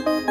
Música